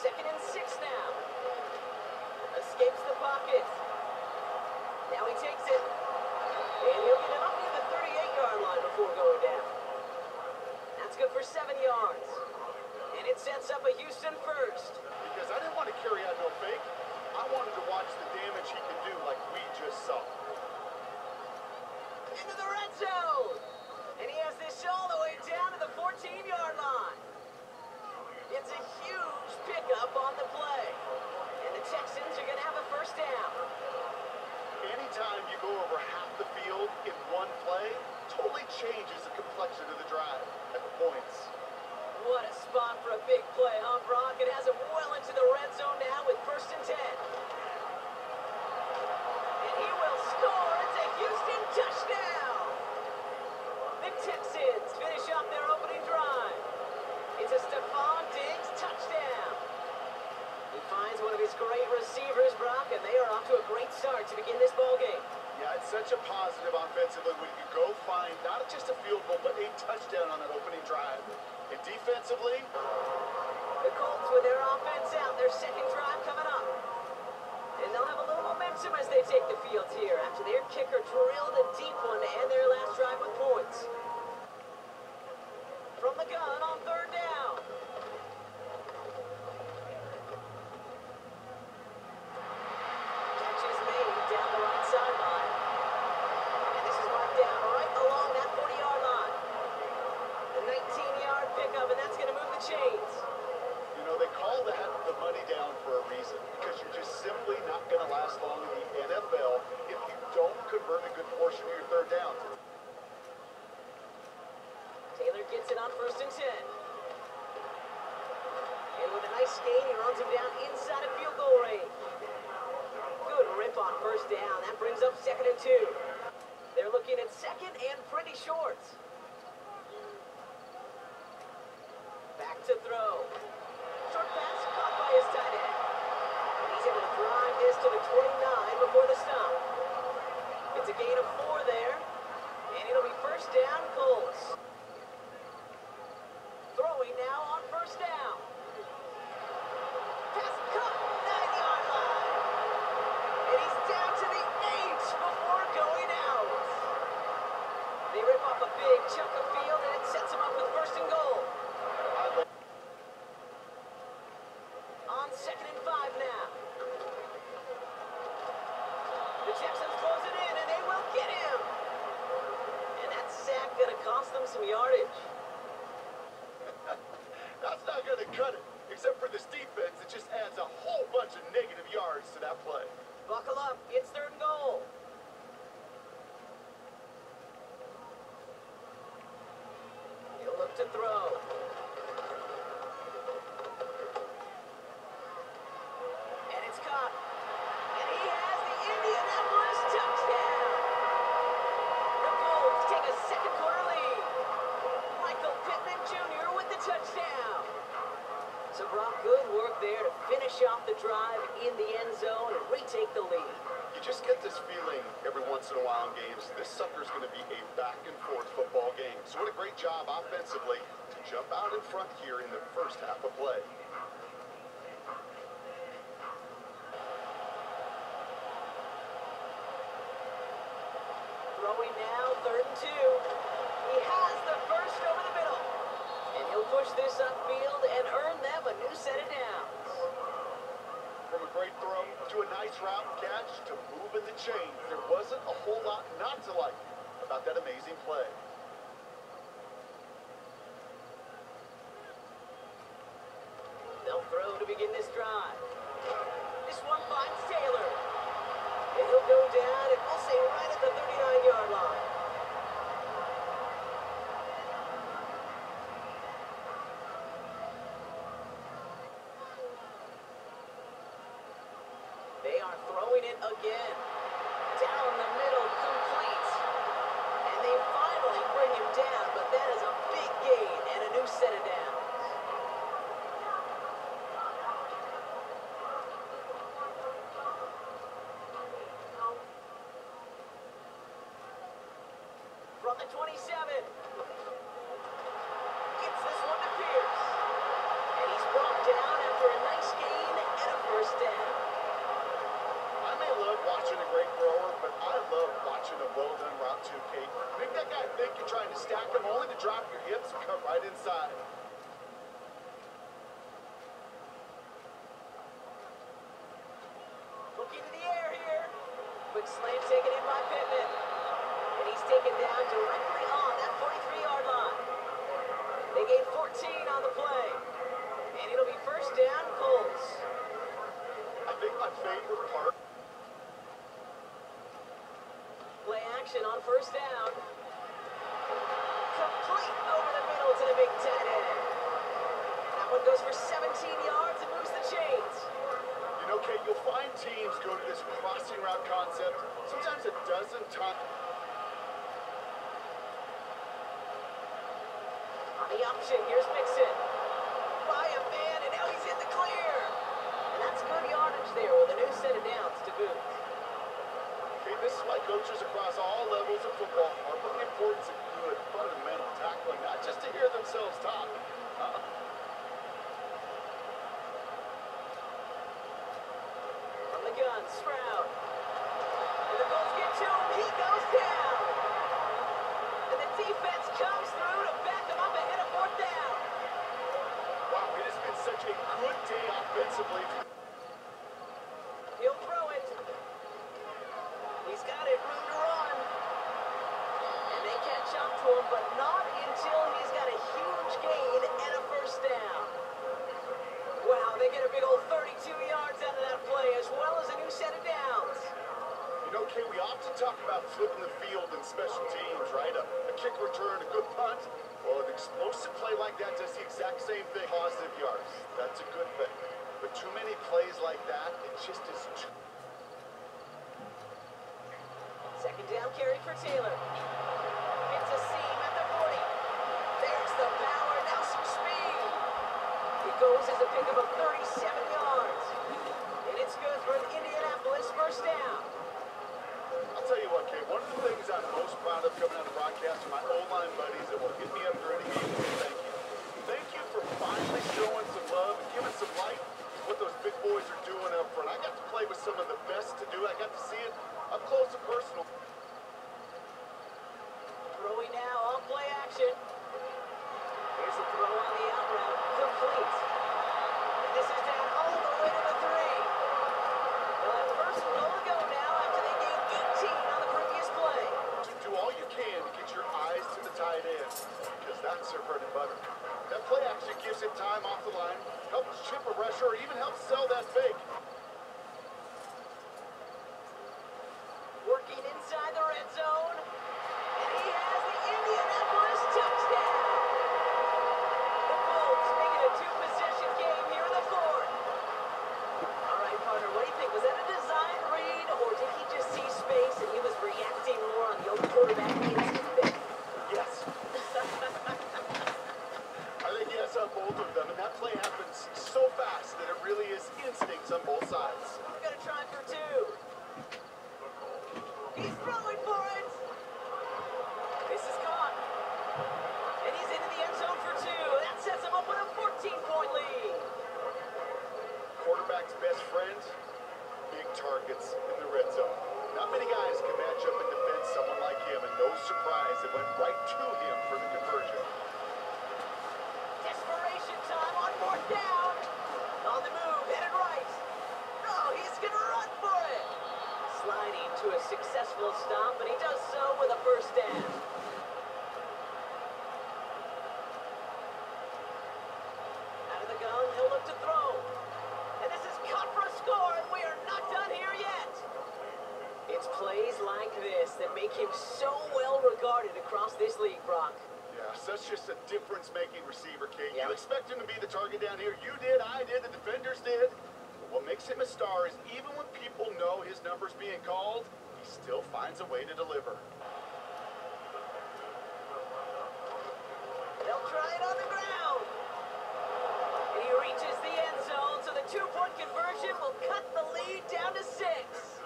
Second and six now. Escapes the pocket. Now he takes it. And he'll get it up near the 38-yard line before going down. That's good for seven yards. And it sets up a Houston first. Because I didn't want to carry out no fake. I wanted to watch the damage he could do like we just saw. Into the red zone. And he has this all the way down to the 14-yard line. It's a huge pickup on the play. And the Texans are going to have a first down. Anytime you go over half the field in one play, totally changes the complexion of the drive at the points. What a spot for a big play, huh, Brock? It has him well into the red zone now with first and 10. And he will score. It's a Houston touchdown. The Texans finish up their opening drive. It's a Stefon Diggs touchdown. He great receivers, Brock, and they are off to a great start to begin this ball game. Yeah, it's such a positive offensively when you go find not just a field goal, but a touchdown on that opening drive. And defensively, The Colts with their offense out, their second drive coming up. And they'll have a little momentum as they take the field here after their kicker drilled a deep one to end their last drive with points. From the gun on third down. Catch is made down the right sideline. And this is marked down right along that 40-yard line. The 19-yard pickup, and that's going to move the chains. you know, they call that the money down for a reason. Because you're just simply not going to last long in the NFL if you don't convert a good portion of your third downs. Taylor gets it on first and 10. And with a nice gain, he runs him down inside of field goal range. Good rip on first down. That brings up second and two. They're looking at second and pretty short. Back to throw. Short pass caught by his tight end. And he's able to drive this to the 29 before the stop. It's a gain of four there. And it'll be first down, Colts. Throwing now on first down. Pass cut, nine-yard line. And he's down to the eight before going out. They rip off a big chunk of field, and it sets him up with first and goal. On second and five now. The Texans close it in, and they will get him. And that sack gonna cost them some yardage. That's not going to cut it. Except for this defense, it just adds a whole bunch of negative yards to that play. Buckle up, it's third and goal. He'll look to throw. And it's caught. And he has the Indianapolis touchdown. The Colts take a second quarter lead. Michael Pittman Jr. with the touchdown. So Brock, good work there to finish off the drive in the end zone and retake the lead. You just get every once in a while in games, this sucker's going to be a back and forth football game. So what a great job offensively to jump out in front here in the first half of play. Throwing now, third and two. He has the first over the middle. And he'll push this upfield and earn them a new set of downs. Great throw to a nice route catch to move in the chains, there wasn't a whole lot not to like about that amazing play. They'll throw to begin this drive. This one finds Taylor. And he'll go down and we'll say right at the 39-yard line. Are throwing it again. Down the middle, complete. And they finally bring him down, but that is a big gain and a new set of downs. From the 27. Gets this one to Pierce. And he's brought down after a nice gain and a first down. I may love watching a great thrower, but I love watching a well-done route too, Kate. Make that guy think you're trying to stack them only to drop your hips and come right inside. Looking to the air here. Quick slant taken in by Pittman. And he's taken down directly on that 43-yard line. They gain 14 on the play. And it'll be first down, Colts. I think my favorite part Play action on first down. Complete over the middle to the big tight end. That one goes for 17 yards and moves the chains. You know, Kate, you'll find teams go to this crossing route concept sometimes a dozen times. On the option, here's Mixon. By a man, and now he's in the clear. And that's good yardage there with a new set of downs to boot. Okay, this is why coaches across all levels of football are putting the importance of good fundamental tackling, not just to hear themselves talk. Uh, From the gun, Stroud. And the get to him. He goes down. And the defense comes through to back him up ahead of fourth down. wow, it has been such a good day offensively. He'll throw it. He's got it, room to run. And they catch up to him, but not until he's got a huge gain and a first down. Wow, they get a big old 32 yards out of that play, as well as a new set of downs. You know, Kate, we often talk about flipping the field in special teams, right? A, a kick return, a good punt. Well, an explosive play like that does the exact same thing. Positive yards. That's a good thing. But too many plays like that, it just is too Second down carry for Taylor. It's a seam at the 40. There's the power, now some speed. He goes as a pickup of 37 yards. And it's good for an Indianapolis first down. Kate, one of the things I'm most proud of coming out of broadcast are my O-line buddies that will hit me up during the game thank you. Thank you for finally showing some love and giving some light to what those big boys are doing up front. I got to play with some of the best to do. I got to see it up close and personal. Throwing now on play action. Here's a throw on the out route. Complete. And this is down all the way to the three. They'll have first and goal to go now after they gained 18 on the previous play. Do all you can to get your eyes to the tight end because that's their bread and butter. That play actually gives him time off the line, helps chip a rusher, or even helps sell that fake. Working inside the red zone. And he has the Indianapolis touchdown. The Colts make it a two-possession game here in the fourth. All right, partner, what do you think? Was that a design read, or did he just see space and he was reacting more on the old quarterback instinct there? Yes. I think he has on both of them, and that play happens so fast that it really is instincts on both sides. We're gonna try for two. He's throwing for it. This is caught. And he's into the end zone for two. That sets him up with a 14-point lead. Quarterback's best friend, big targets in the red zone. Not many guys can match up and defend someone like him, and no surprise, it went right to him for the conversion. Desperation time on fourth down. On the move, headed right. Oh, he's gonna run for it. Sliding to a successful stop, and he does so with a first down. Out of the gun, he'll look to throw. And this is cut for a score, and we are not done here yet. It's plays like this that make him so well regarded across this league, Brock. Yeah, such just a difference-making receiver, Kate. Yeah. You expect him to be the target down here. You did, I did, the defenders did. But what makes makes him a star is even when people know his number's being called, he still finds a way to deliver. They'll try it on the ground. He reaches the end zone, so the two-point conversion will cut the lead down to six.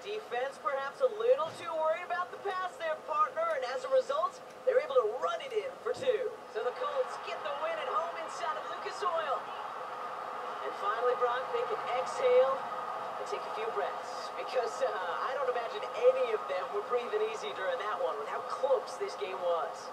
Defense perhaps a little too worried about the pass there, partner, and as a result, they're able to run it in for two. So the Colts get the win at home inside of Lucas Oil. Finally, Brock, they can exhale and take a few breaths because uh, I don't imagine any of them were breathing easy during that one with how close this game was.